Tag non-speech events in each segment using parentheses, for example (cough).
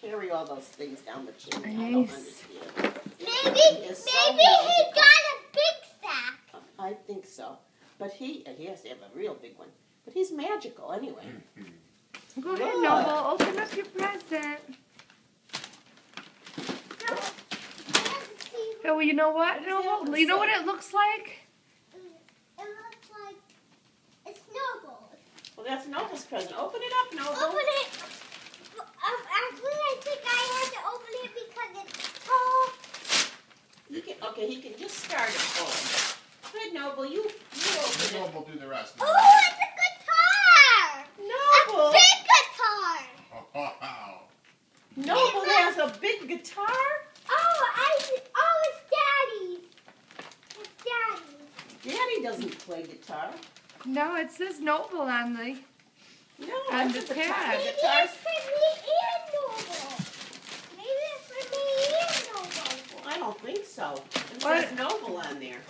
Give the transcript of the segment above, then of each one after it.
carry all those things down the chimney? I don't understand. Maybe, He is so maybe he got a big sack. I think so. But he, he has to have a real big one. But he's magical anyway. Go ahead, Look. Noble. Open up your present. Oh, well, you know what, What Noble? You know what it looks like? Mm, it looks like it's snowballs. Well, that's Noble's present. Open it up, Noble. Open it. Actually, I think I have to open it because it's tall. He can, okay, he can just start it for him. Go ahead, Noble. You, you open it. Noble do the rest. Oh, it's a guitar. Noble. A big guitar. Wow. Noble has a big guitar. Oh, I. Oh, it's daddy's. It's daddy's. Daddy doesn't play guitar. No, it says Noble on the. No, And that's the a guitar. pad. The Maybe guitar's it's for me and Noble. Maybe it's for me and Noble. I don't think so. It On there.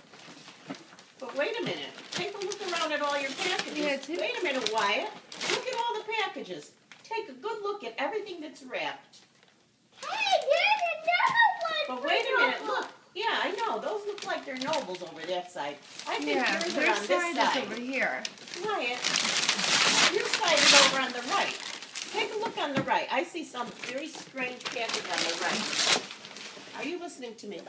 But wait a minute. Take a look around at all your packages. Yeah, wait a minute, Wyatt. Look at all the packages. Take a good look at everything that's wrapped. Hey, there's another one But wait a minute. Look. Yeah, I know. Those look like they're Nobles over that side. I think Yeah, yours are on this side side. is over here. Wyatt, your side is over on the right. Take a look on the right. I see some very strange package on the right. Are you listening to me?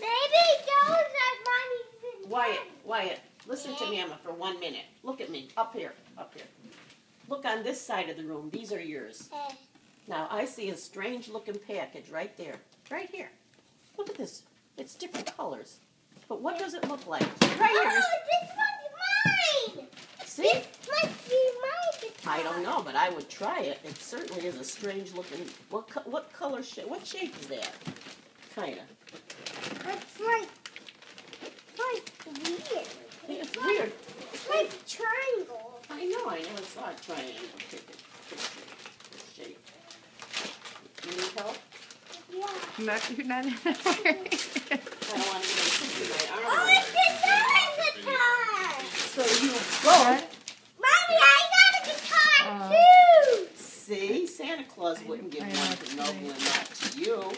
Maybe those are mommy's Wyatt. Wyatt, listen to Mama for one minute. Look at me. Up here. Up here. Look on this side of the room. These are yours. Now I see a strange looking package right there. Right here. Look at this. It's different colors. But what does it look like? Right here. Oh, this one's mine. See? This must be my guitar. I don't know, but I would try it. It certainly is a strange looking. What what color shape? What shape is that? Kinda. It's like, it's like weird. It's weird. It's like triangle. I know. I never saw a triangle picture. picture shape. You need help? Yeah. Not, you're not (laughs) in a. I don't want to get a oh, tissue in my Oh, arm. it's another guitar. So you both Mommy, I got a guitar Oh. too. see. Santa Claus wouldn't give one know, to it's Noble funny. and not to you.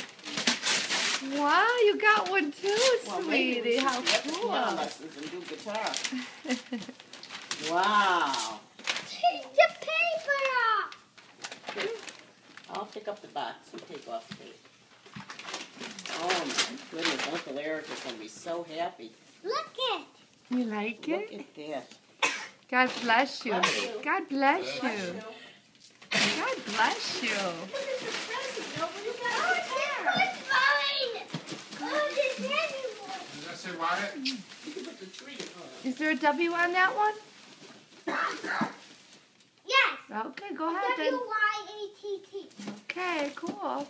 Wow, you got one too, Well, sweetie. How cool. lessons and do guitar. (laughs) Wow. Take the paper off. Here, I'll pick up the box. You take off the tape. Oh my goodness, Uncle Eric is gonna be so happy. Look it. You like Look it? Look at that. God bless you. Bless you. God bless Bless you. you. God bless you. Is there a W on that one? yes. Okay, go ahead. W Y A T T. Okay, cool.